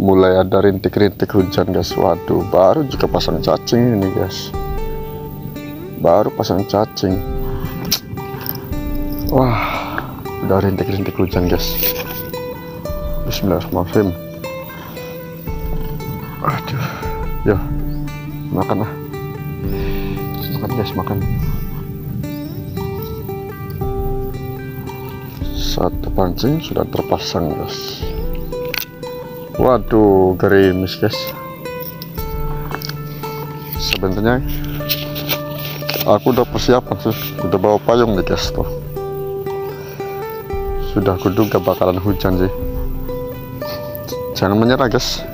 mulai ada rintik-rintik hujan guys. Waduh baru juga pasang cacing ini guys. Baru pasang cacing. Wah udah rintik-rintik hujan guys. Bismillahirrahmanirrahim. Aduh ya makan lah. Makan guys makan. Satu pancing sudah terpasang guys waduh gerimis guys. Sebenarnya aku udah persiapan sih. Udah bawa payung nih guys tuh. Sudah kuduga bakalan hujan sih. Jangan menyerah guys.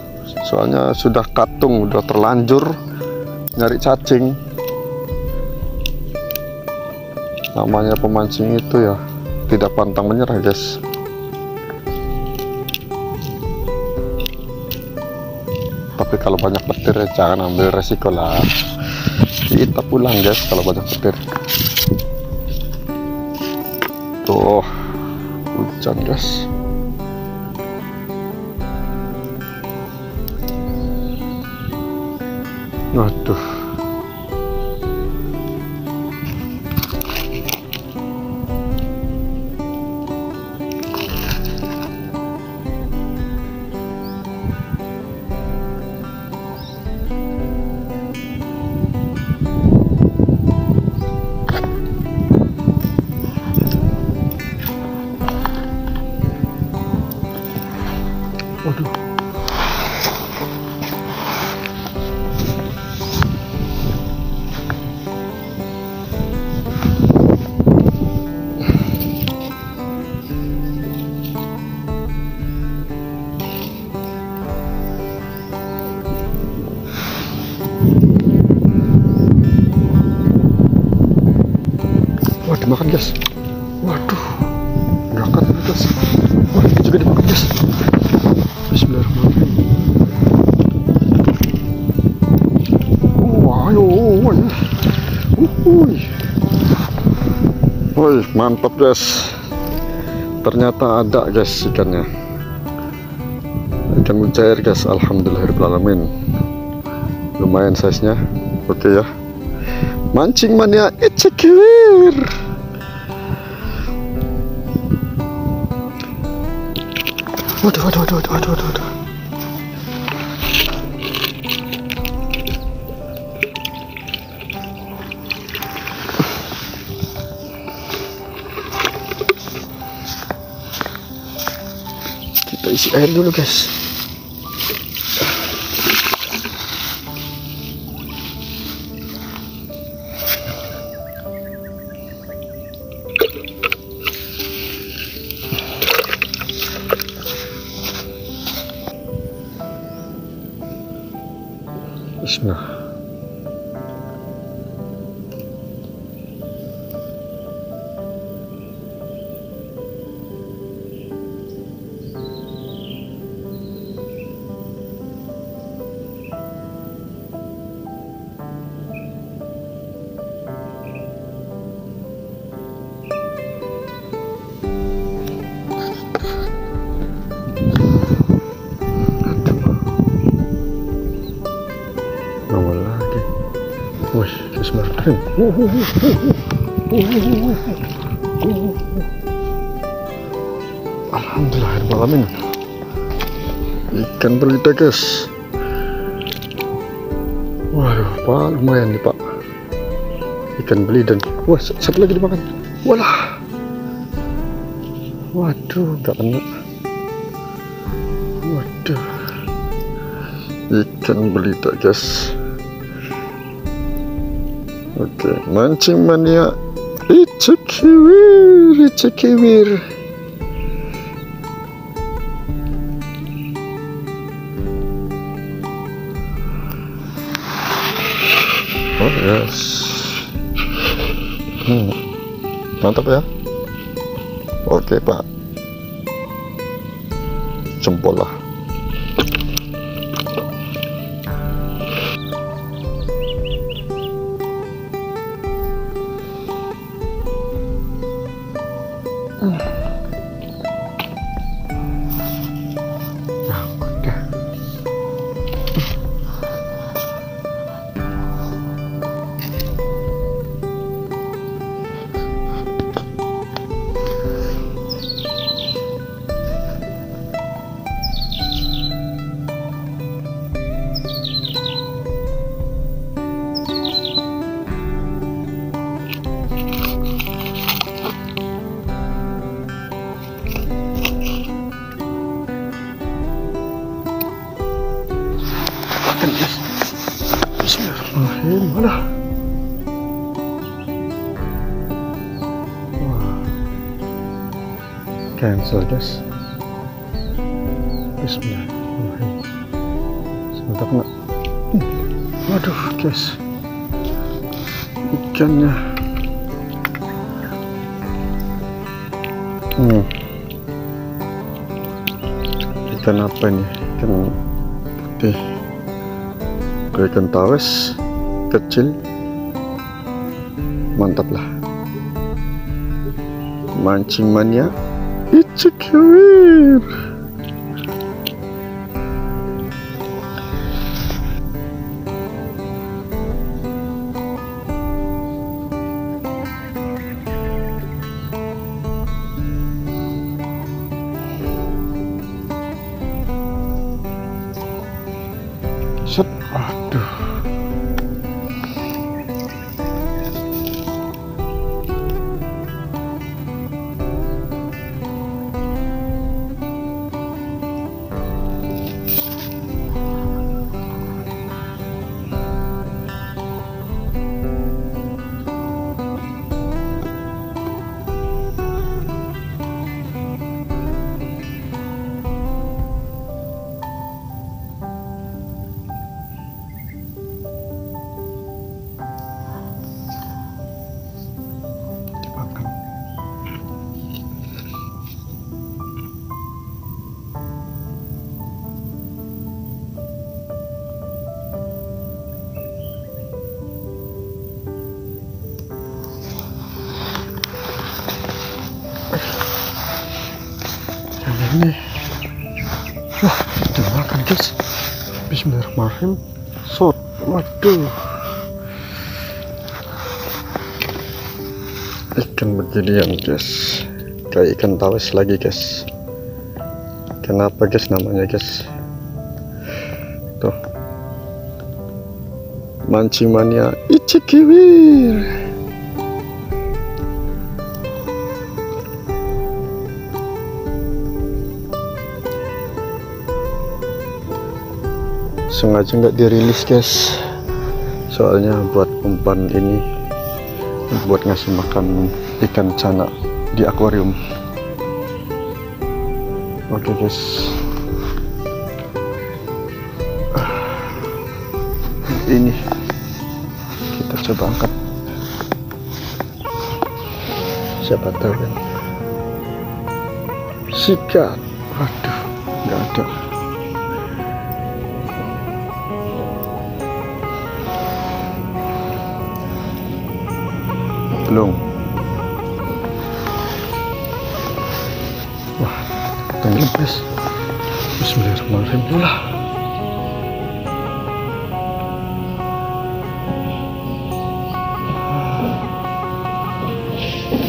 Soalnya sudah katung udah terlanjur nyari cacing. Namanya pemancing itu ya tidak pantang menyerah guys tapi kalau banyak petir jangan ambil resiko lah. Kita pulang guys kalau banyak petir. Tuh hujan guys. Waduh dimakan guys. Waduh. Diangkat ini guys. Wah, ini juga dimakan guys. Bismillahirrahmanirrahim. Wah, ayo, woi. Uhuy. Woi, mantap guys. Ternyata ada guys ikannya. Ikan mujair guys, alhamdulillahirrahmanirrahim. Lumayan size-nya. Oke ya. Mancing mania ecekir. Waduh, waduh, waduh, waduh, waduh, waduh. Kita isi air dulu, guys. Wuh, wuh, wuh. Wuh. Alhamdulillahirrahmanirrahim. Ikan belida guys. Waduh, pak lumayan nih pak. Ikan belida. Wah, s- satu lagi dimakan. Walah. Waduh, nggak kena. Waduh. Ikan belida guys. Oke, mancing mania Icekiwir, Icekiwir. Oh yes. Hmm. Mantap ya. Oke pak. Jempol lah. Guys Bismillahirrahmanirrahim. Sebentar kena waduh guys ikannya hmm. ikan apa ini? Ikan putih. Ikan tawes kecil. Mantap lah. Mancing mania It's a dream. Bismillahirrahmanirrahim. Sot waduh. Ikan beginian guys. Kayak ikan tawes lagi guys. Kenapa guys namanya guys? Tuh. Mancing mania ichikiwir sengaja nggak dirilis guys. Soalnya buat umpan ini buat ngasih makan ikan cana di akuarium. Oke guys. Ini kita coba angkat. Siapa tahu kan? Sikat. Waduh nggak ada belum. Wah tenggelam guys Bismillahirrahmanirrahim. Ulah.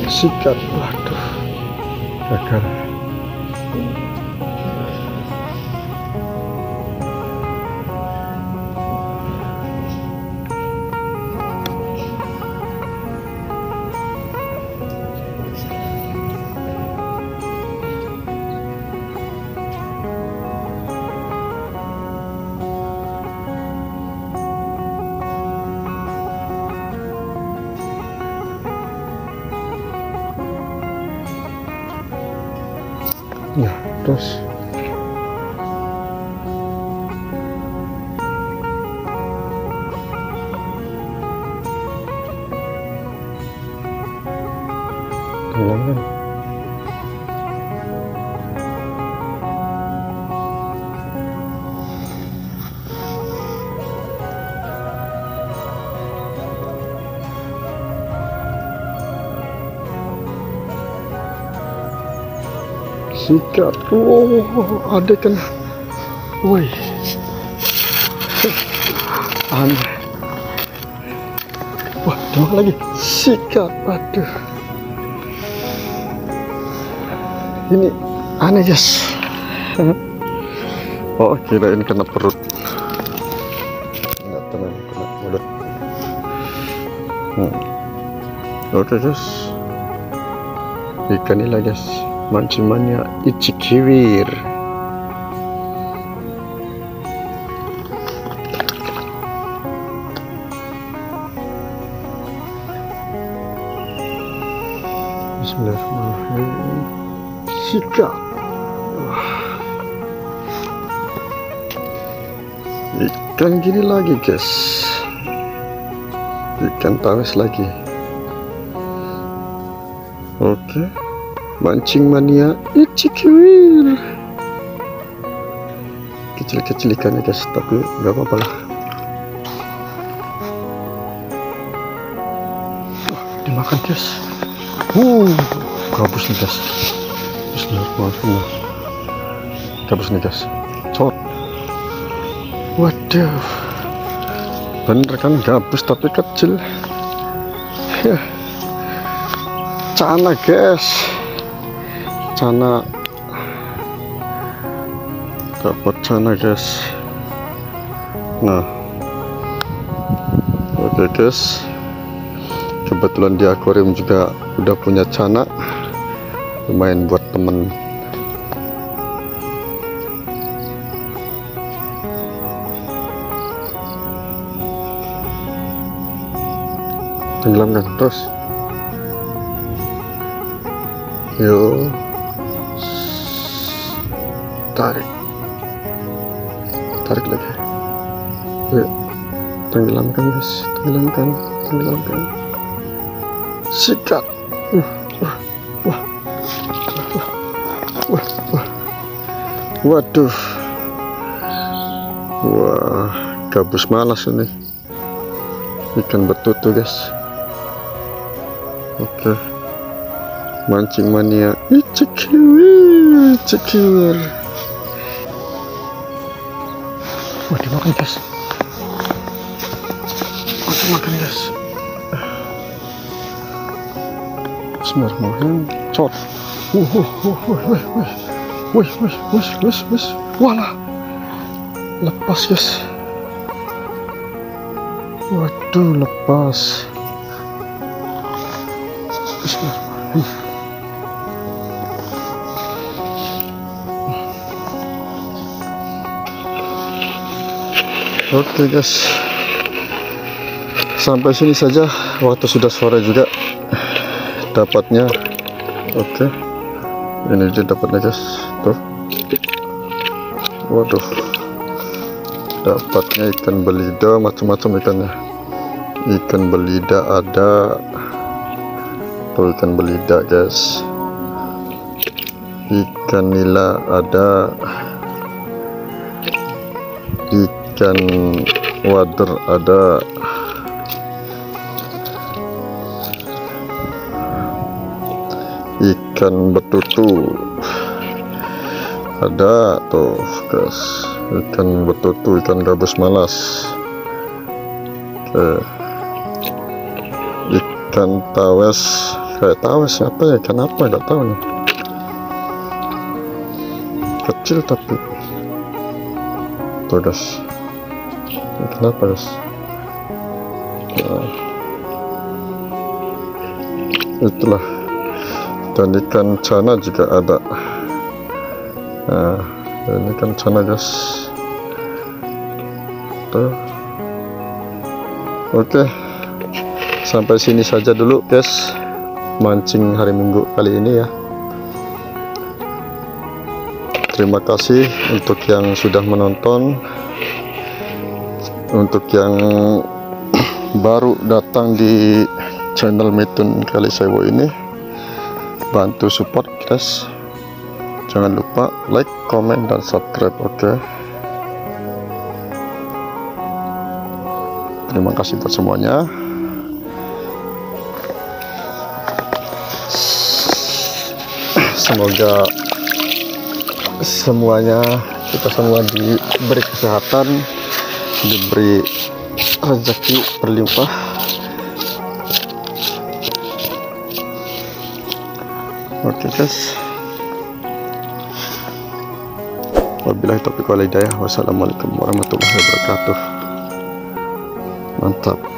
sikat waduh. Gagal terus. Tenggelam kan sikat. Oh ada kan? Woi. Aneh. Wah dimakan lagi. Sikat aduh ini aneh guys oh kirain kena perut. Enggak tenang kena mulut. Hmm. oke guys ikan ini lah guys manchimannya ichikiwir Bismillahirrahmanirrahim. Sika Ikan gini lagi guys. Ikan tawes lagi. Oke. okay. Mancing mania Icikiwir Kecil-kecil ikannya guys. Tapi gak apa-apa lah. Dimakan guys. Uh gabus nih guys. Bismillahirrahmanirrahim. Gabus nih guys. Cot. Waduh. Bener kan gabus tapi kecil. Ya cana guys cana dapat cana guys. Nah. Oke okay, guys. Kebetulan di akuarium juga udah punya cana lumayan buat temen. Tenggelamkan terus. Yuk tarik. Tarik lagi. Yuk tenggelamkan guys. Tenggelamkan tenggelamkan. Sikat. Uh, wah, wah, wah, wah. waduh. Wah gabus malas ini. Ikan betutu guys. Oke. Mancing mania. Icikiwir icikiwir wah dimakan guys wah dimakan guys Bismillahirrahmanirrahim. Cot. Uh, uh, uh, uh, wih, wih, wih, wih, wih, wih, wih, walah, lepas guys. Waduh, lepas. Bismillahirrahmanirrahim. Oke okay, guys, sampai sini saja. Waktu sudah sore juga. Dapatnya. Oke. Okay. ini dia dapatnya guys. Tuh. Waduh. Dapatnya ikan belida macam-macam ikannya. Ikan belida ada. Tuh ikan belida guys. Ikan nila ada. ikan wader ada. Ikan betutu. Ada tuh guys ikan betutu ikan gabus malas. Oke ikan tawes. Kayak tawes apa ya? Ikan apa? Nggak tahu nih. Kecil tapi tuh guys guys nah, itulah. Dan ikan cana juga ada. Nah ini kan cana guys. Tuh. Oke. Sampai sini saja dulu guys. Mancing hari minggu kali ini ya. Terima kasih untuk yang sudah menonton untuk yang baru datang di channel Metun Kalisewo ini bantu support guys. Jangan lupa like comment dan subscribe oke? Okay? terima kasih buat semuanya. Semoga semuanya kita semua diberi kesehatan diberi rezeki berlimpah. Oke guys. Wabillahi taufiq wal hidayah. Wassalamualaikum warahmatullahi wabarakatuh. Mantap